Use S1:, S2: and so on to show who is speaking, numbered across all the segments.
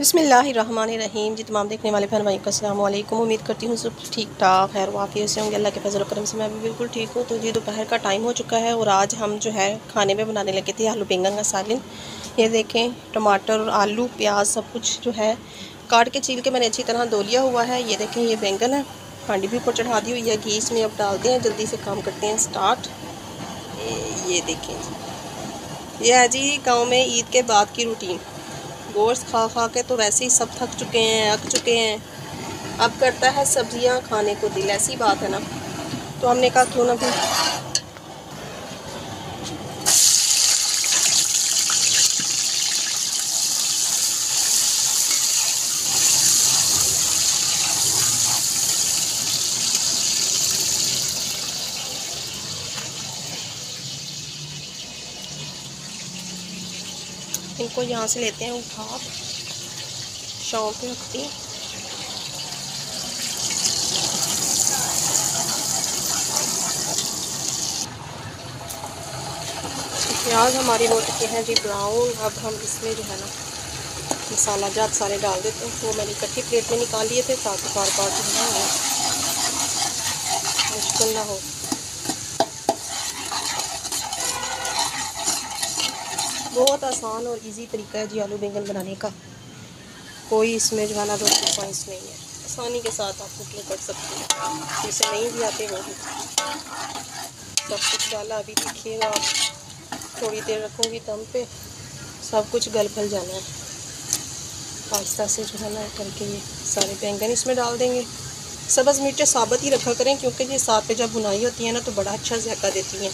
S1: बिसमीम जी, तमाम देखने वाले बहन भाई का अल्लाम उम्मीद करती हूँ सब ठीक ठाक खैर वाफ़ी से होंगे, अल्लाह के फजल करम से मैं भी बिल्कुल ठीक हूँ। तो जी, दोपहर का टाइम हो चुका है और आज हम जो है खाने में बनाने लगे थे आलू बैंगन का सालन। ये देखें, टमाटर, आलू, प्याज, सब कुछ जो है काट के छील के मैंने अच्छी तरह धो लिया हुआ है। ये देखें, ये बैंगन है। हांडी भी ऊपर चढ़ा दी हुई है। घी इसमें अब डालते हैं जल्दी से काम करते हैं स्टार्ट ये देखें ये है जी, गाँव में ईद के बाद की रूटीन गोश्त खा खा के तो वैसे ही सब थक चुके हैं, अक चुके हैं। अब करता है सब्ज़ियाँ खाने को दिल, ऐसी बात है ना। तो हमने कहा, क्यों ना भी इनको यहाँ से लेते हैं, उठा। शौक पे रखती प्याज हमारी हो चुके हैं जी ब्राउन अब हम इसमें जो है ना, मसाला जात सारे डाल देते हैं। वो मैंने इकट्ठी प्लेट में निकाल लिए थे ताकि बार बार जो है मुश्किल ना हो। बहुत आसान और इजी तरीका है जी आलू बैंगन बनाने का। कोई इसमें जो है ना रोटी पॉइंट्स नहीं है। आसानी के साथ आप कुकिंग कर सकते हैं। जिसे नहीं भी आते वो भी। सब कुछ डाला, अभी देखिएगा आप, थोड़ी देर रखूँगी दम पे। सब कुछ गल फल जाना है। आस्ता से जो है ना करके ये सारे बैंगन इसमें डाल देंगे। सब्ज़ मीठे साबत ही रखा करें, क्योंकि ये साथ पे जब बुनाई होती है ना तो बड़ा अच्छा जैका देती हैं।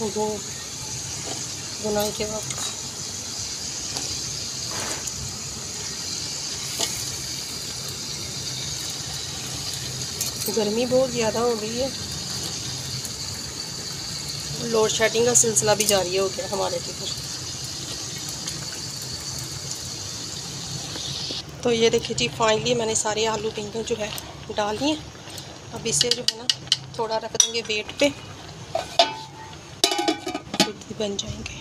S1: वो बुनाई के वक्त गर्मी बहुत ज़्यादा हो गई है। लोड शेडिंग का सिलसिला भी जारी हो गया हमारे इधर तो ये देखिए जी फाइनली मैंने सारे आलू बैंगन जो है डाल दिए अब इसे जो है ना, थोड़ा रख देंगे वेट पे। बन जाएँगे।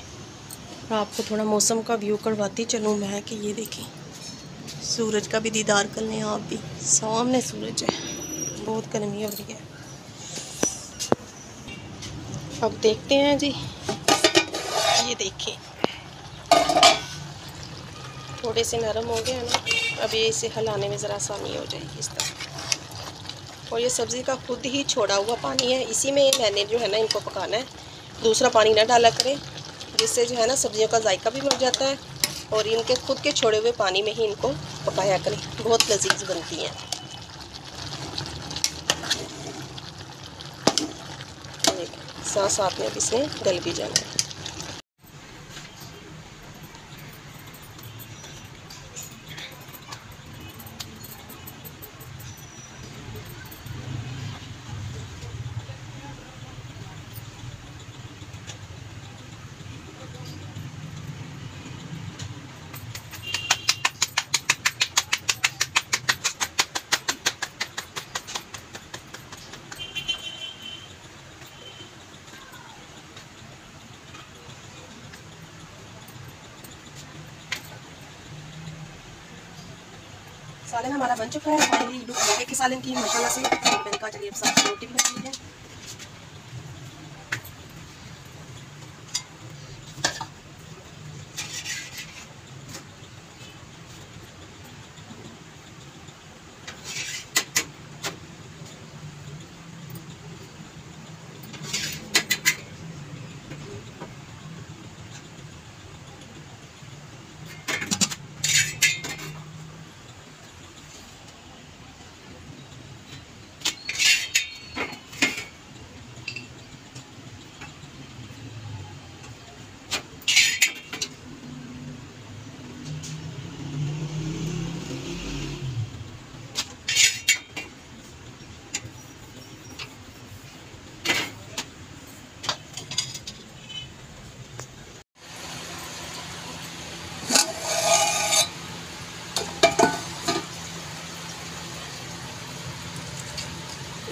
S1: आपको थोड़ा मौसम का व्यू करवाती चलूँ मैं कि ये देखें। सूरज का भी दीदार कर लें आप भी। सामने सूरज है। बहुत गर्मी हो रही है। अब देखते हैं जी। ये देखें। थोड़े से नरम हो गए हैं ना। अब ये इसे हलाने में ज़रा आसानी हो जाएगी इस तरह। और ये सब्ज़ी का खुद ही छोड़ा हुआ पानी है। इसी में मैंने जो है ना इनको पकाना है। दूसरा पानी ना डाला करें। जिससे जो है ना सब्जियों का जायका भी मर जाता है और इनके खुद के छोड़े हुए पानी में ही इनको पकाया करें। बहुत लजीज बनती हैं। साथ साथ में अब इसमें गल भी जाना है। सालन हमारा बन चुका है। फाइनली लुक लगे कि सालन की मसाला से। मैंने कहा चलिए, अब साथ रोटी भी बन है।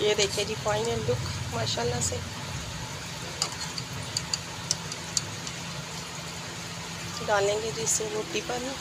S1: ये देखिए जी फाइनल लुक माशाल्लाह से। डालेंगे जी इसे रोटी पर।